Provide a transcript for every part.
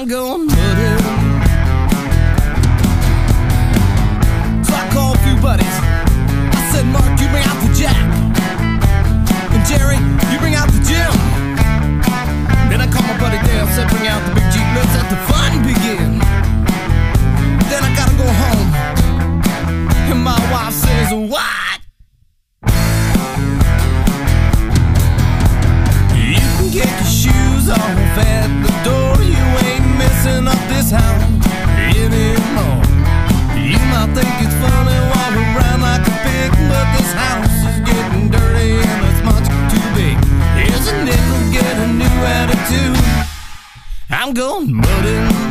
I'm going mudding. So I called a few buddies. I said, Mark, you bring out the jack. And Jerry, you bring out the Jim. Then I called my buddy Dale, said, bring out the big Jeep. Let's let the fun begin. Then I gotta go home. And my wife says, what? You can get your shoes off at house anymore. You might think it's funny walk around like a pig, but this house is getting dirty and it's much too big. A nickel, get a new attitude. I'm going mudding.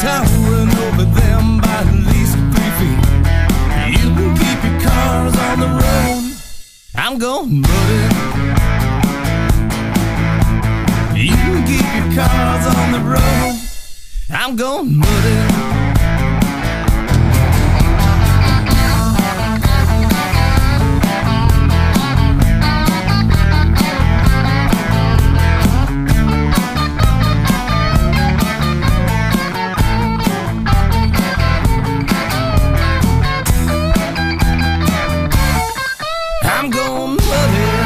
Towering over them by at least three feet. You can keep your cars on the road. I'm going buddy. You can keep your cars on the road. I'm going muddy. no money